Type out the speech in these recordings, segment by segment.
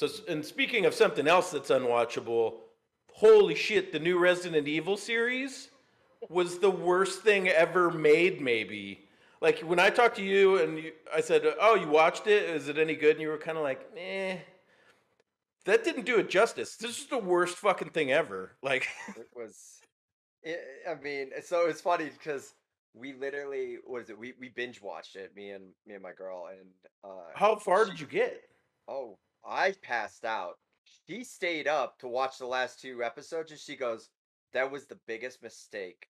So, and speaking of something else that's unwatchable, holy shit, the new Resident Evil series was the worst thing ever made, maybe. Like when I talked to you and you, I said, "Oh, you watched it? Is it any good?" and you were kind of like, "Eh." That didn't do it justice. This is the worst fucking thing ever. Like, it was. It, I mean, so it's funny because we literally what is it? We we binge watched it. Me and me and my girl. And uh, how far she- did you get? Oh, I passed out. She stayed up to watch the last two episodes, and she goes, "That was the biggest mistake.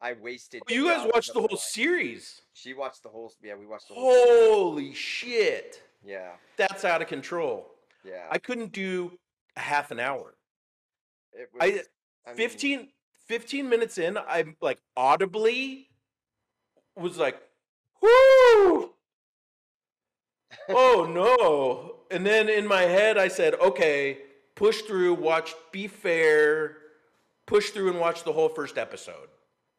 I wasted." Oh, you guys watched the whole life." series. She watched the whole. Yeah, we watched the whole. series. Holy shit. Yeah, That's out of control. yeah. I couldn't do a half an hour. it was. I- I mean, 15, 15 minutes in, I'm like audibly was like, whoo! oh no. And then in my head, I said, okay, push through, watch, be fair, push through and watch the whole first episode.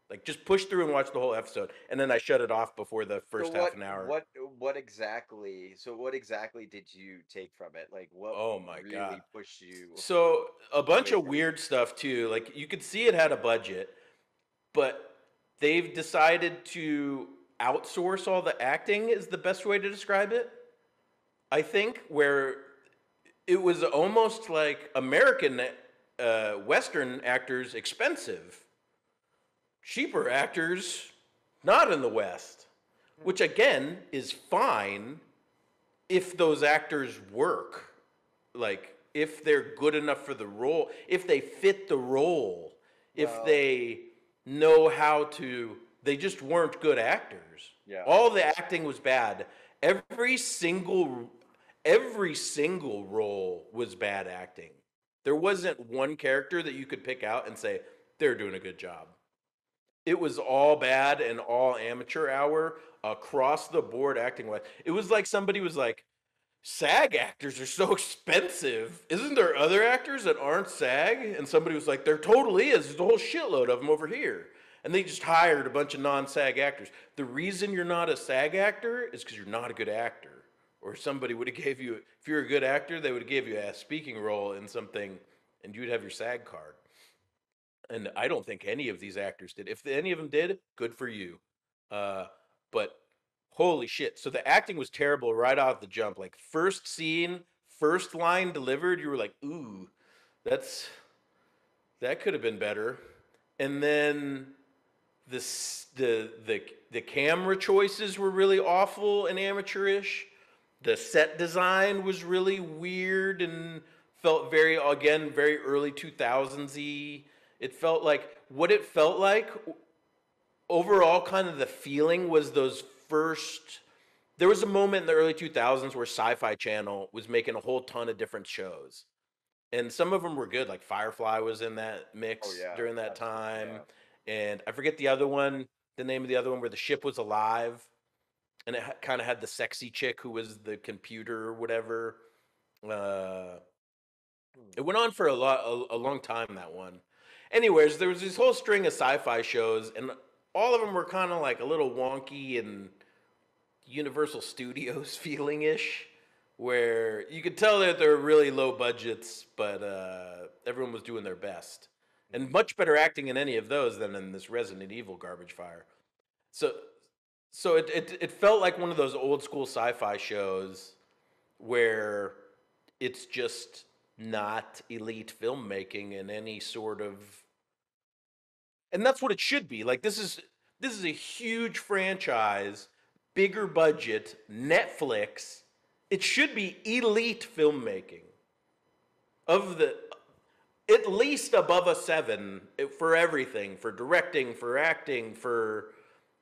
Like just push through and watch the whole episode. And then I shut it off before the so first what, half an hour. What what exactly? So what exactly did you take from it? Like what? Oh my really God. pushed you? So a bunch of weird stuff too. Like you could see it had a budget, but they've decided to outsource all the acting is the best way to describe it. I think where it was almost like American uh, Western actors expensive, cheaper actors not in the West, which again is fine if those actors work like if they're good enough for the role, if they fit the role, if they know how to they just weren't good actors. Yeah. All the acting was bad. Every single every single role was bad acting. There wasn't one character that you could pick out and say they're doing a good job. It was all bad and all amateur hour across the board acting wise. It was like somebody was like, SAG actors are so expensive. Isn't there other actors that aren't SAG? And somebody was like, there totally is. There's a whole shitload of them over here. And they just hired a bunch of non SAG actors. The reason you're not a SAG actor is because you're not a good actor. Or somebody would have gave you, if you're a good actor, they would have gave you a speaking role in something and you'd have your SAG card. And I don't think any of these actors did. If any of them did, good for you. Uh, but holy shit. So the acting was terrible right off the jump. Like first scene, first line delivered, you were like, ooh, that's that could have been better. And then this the the the camera choices were really awful and amateurish. The set design was really weird and felt very again very early 2000s-y. It felt like what it felt like overall kind of the feeling was those first there was a moment in the early 2000s where sci-fi channel was making a whole ton of different shows. And some of them were good like firefly was in that mix Oh, yeah, during that time. and i forget the other one the name of the other one where the ship was alive and it ha- kind of had the sexy chick who was the computer or whatever uh, it went on for a lot a, a long time that one. Anyways there was this whole string of sci-fi shows and all of them were kind of like a little wonky and universal studios feeling ish where you could tell that they're really low budgets but uh, everyone was doing their best. And much better acting in any of those than in this resident evil garbage fire. So so it, it, it felt like one of those old school sci-fi shows where it's just not elite filmmaking in any sort of and that's what it should be. Like this is this is a huge franchise bigger budget netflix. It should be elite filmmaking of the at least above a seven for everything for directing for acting for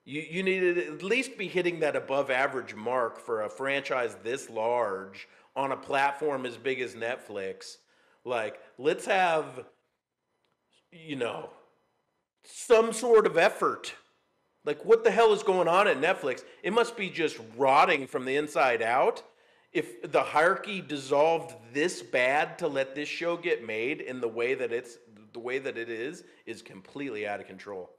you, you need to at least be hitting that above average mark for a franchise this large on a platform as big as netflix. Like let's have you know some sort of effort. Like what the hell is going on at netflix? It must be just rotting from the inside out. If the hierarchy dissolved this bad to let this show get made in the way that it's the way that it is is completely out of control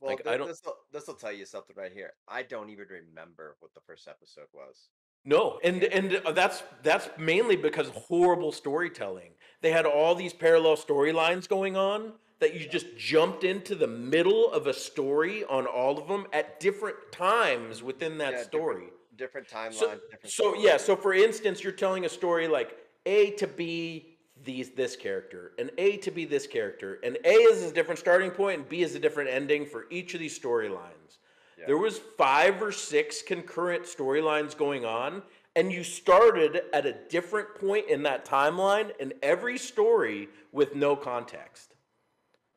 Well, Like, I don't- This will tell you something right here. I don't even remember what the first episode was. No, and and uh, that's that's mainly because horrible storytelling. They had all these parallel storylines going on that you just jumped into the middle of a story on all of them at different times within that Yeah, story. Different, different timelines. So, different so yeah, so for instance, you're telling a story like A to B these this character, and A to be this character, and A is a different starting point, and B is a different ending for each of these storylines. Yeah. There was five or six concurrent storylines going on, and you started at a different point in that timeline in every story with no context.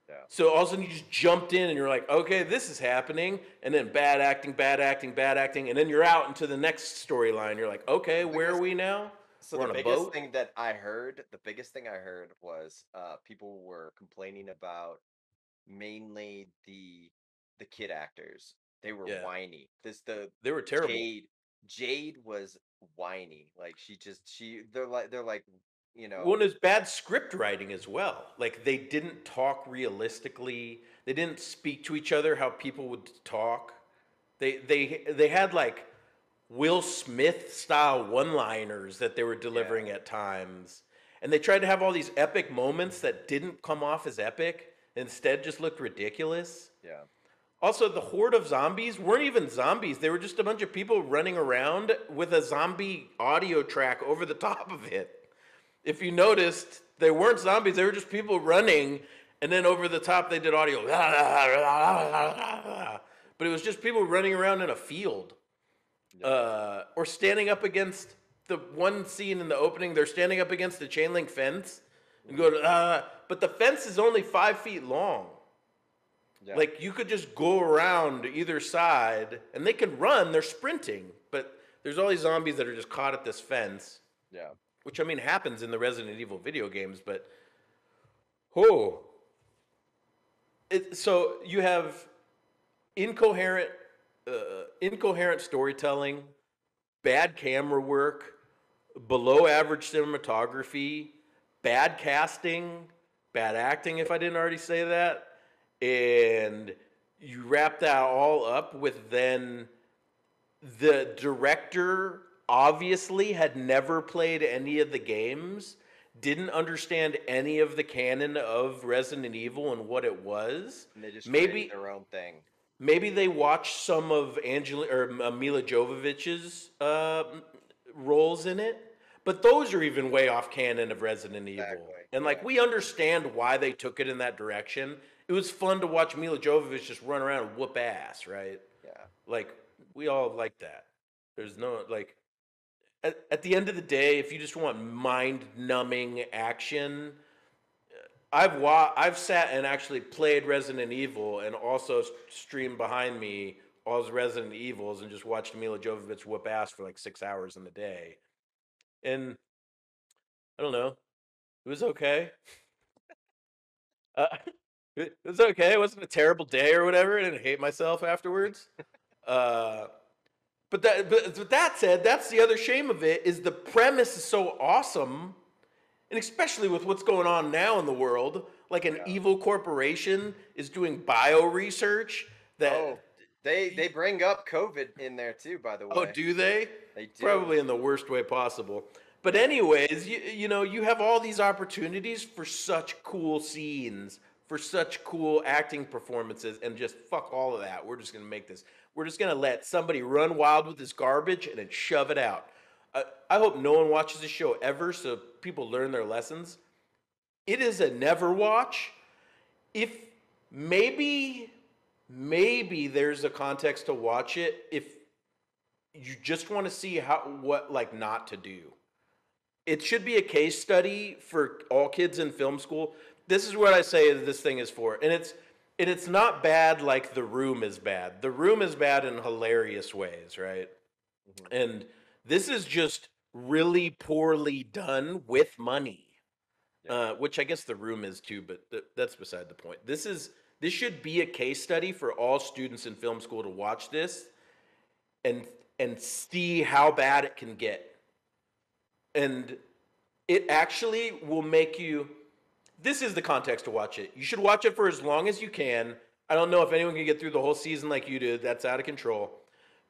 Yeah. So all of a sudden you just jumped in and you're like, okay, this is happening, and then bad acting, bad acting, bad acting, and then you're out into the next storyline. You're like, okay, where are we now? So We're the biggest boat? thing that I heard, the biggest thing I heard was uh people were complaining about mainly the the kid actors. They were Yeah. whiny. This the They were terrible. Jade Jade was whiny. Like she just she they're like they're like you know Well, it's bad script writing as well. Like they didn't talk realistically. They didn't speak to each other how people would talk. They they they had like Will Smith style one-liners that they were delivering at times. And they tried to have all these epic moments that didn't come off as epic, instead just looked ridiculous. yeah. Also, the horde of zombies weren't even zombies. They were just a bunch of people running around with a zombie audio track over the top of it. If you noticed, they weren't zombies. They were just people running, and then over the top they did audio. But it was just people running around in a field, uh, or standing up against the one scene in the opening. They're standing up against the chain link fence and go. Uh, but the fence is only five feet long. Yeah. Like you could just go around either side and they can run, they're sprinting, but there's all these zombies that are just caught at this fence, yeah. which I mean happens in the Resident Evil video games, but oh. It, so you have incoherent uh, incoherent storytelling, bad camera work, below average cinematography, bad casting, bad acting if I didn't already say that and you wrap that all up with then the director obviously had never played any of the games didn't understand any of the canon of Resident Evil and what it was And they just maybe their own thing. Maybe they watched some of Angela or uh, Milla Jovovich's uh, roles in it, but those are even way off canon of Resident Evil. And like we understand why they took it in that direction. It was fun to watch Milla Jovovich just run around and whoop ass, right? Yeah. Like we all like that. There's no like at, at the end of the day, if you just want mind-numbing action, I've wa- I've sat and actually played Resident Evil and also streamed behind me all the Resident Evils and just watched Milla Jovovich whoop ass for like six hours in the day. And I don't know, it was okay. Uh, it was okay. It wasn't a terrible day or whatever. I didn't hate myself afterwards. Uh, but that, but with that said, that's the other shame of it is the premise is so awesome, and especially with what's going on now in the world, like an Yeah. evil corporation is doing bio research that. Oh, they they bring up COVID in there too. By the oh, way. Oh, do they? They do. Probably in the worst way possible. But anyways, you, you know, you have all these opportunities for such cool scenes, for such cool acting performances, and just fuck all of that. We're just gonna make this. We're just gonna let somebody run wild with this garbage and then shove it out. I, I hope no one watches this show ever, so people learn their lessons. It is a never watch. If maybe, maybe there's a context to watch it if you just want to see how what like not to do. It should be a case study for all kids in film school. This is what I say this thing is for. And it's and it's not bad like The Room is bad. The Room is bad in hilarious ways, right? Mhm. And this is just really poorly done with money. Yeah. Uh, which I guess the room is too, but th- that's beside the point. This is this should be a case study for all students in film school to watch this and and see how bad it can get. And it actually will make you this is the context to watch it. You should watch it for as long as you can. I don't know if anyone can get through the whole season like you did. That's out of control.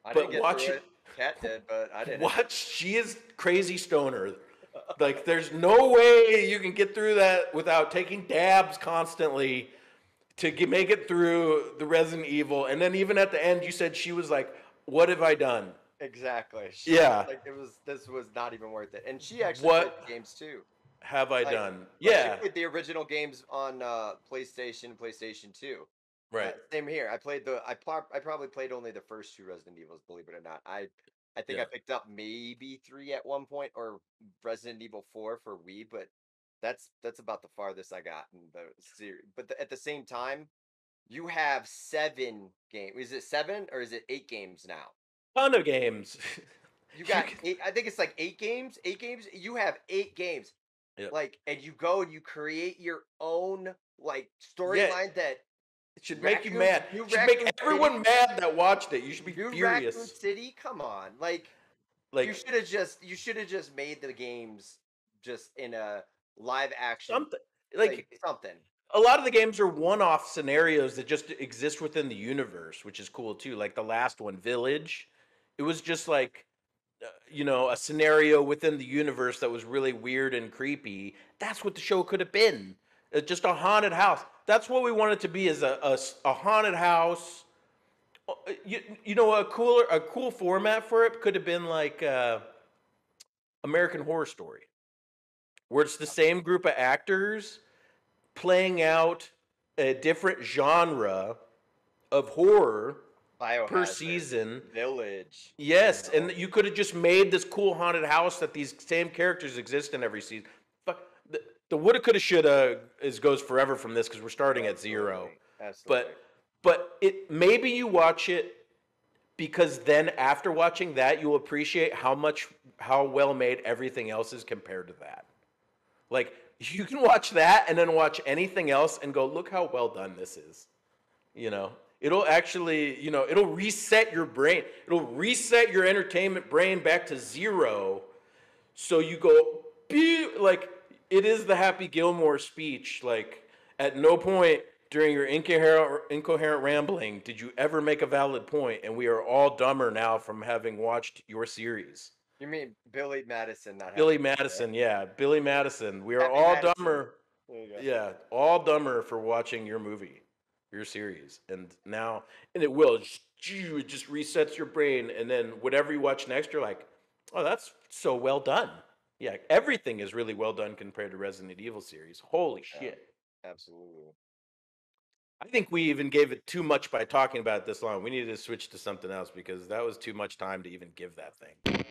I but didn't get watch it- Cat did, but I didn't. What? She is crazy stoner. Like, there's no way you can get through that without taking dabs constantly to get, make it through the Resident Evil. And then even at the end, you said she was like, "What have I done?" Exactly. She Yeah. Like it was. This was not even worth it. And she actually What- played games too. Have I Like- done? Like, Yeah, She played the original games on uh, PlayStation, PlayStation Two. Uh, right. same here. I played the. I I probably played only the first two Resident Evils. Believe it or not. I. I think Yeah. I picked up maybe three at one point or Resident Evil Four for Wii, but that's that's about the farthest I got in the series. But the, at the same time, you have seven games. Is it seven or is it eight games now? Ton of games. You got eight. I think it's like eight games. Eight games. You have eight games. Yep. Like, and you go and you create your own like storyline that It should make you mad. It should make everyone City- mad that watched it. You should be Raccoon furious. City. Come on, like, like you should have just you should have just made the games just in a live action something. Like like something. a lot of the games are one-off scenarios that just exist within the universe, which is cool too. Like the last one, Village, it was just like uh, you know a scenario within the universe that was really weird and creepy. That's what the show could have been. Uh, just a haunted house. That's what we want it to be is a haunted house. Uh, You, you know a cooler a cool format for it could have been like uh, American Horror Story, where it's the same group of actors playing out a different genre of horror per season. Village. you Yes, and you could have just made this cool haunted house that these same characters exist in every season. The, woulda, coulda, shoulda is goes forever from this because we're starting at zero. Absolutely, Absolutely. But but it maybe you watch it because then after watching that you'll appreciate how much how well made everything else is compared to that. Like you can watch that and then watch anything else and go, look how well done this is. You know, it'll actually, you know, it'll reset your brain. It'll reset your entertainment brain back to zero. So you go, like, it is the Happy Gilmore speech. Like, at no point during your incoherent, incoherent rambling did you ever make a valid point, and we are all dumber now from having watched your series. you mean Billy Madison? Not Billy. Madison, yeah, Billy Madison. We are Happy all Madison. dumber. There you go. Yeah, all dumber for watching your movie, your series, and now, and it will. It just resets your brain, and then whatever you watch next, you're like, oh, that's so well done. Yeah, everything is really well done compared to Resident Evil series. Holy Yeah. shit! Absolutely. I think we even gave it too much by talking about it this long. We needed to switch to something else because that was too much time to even give that thing.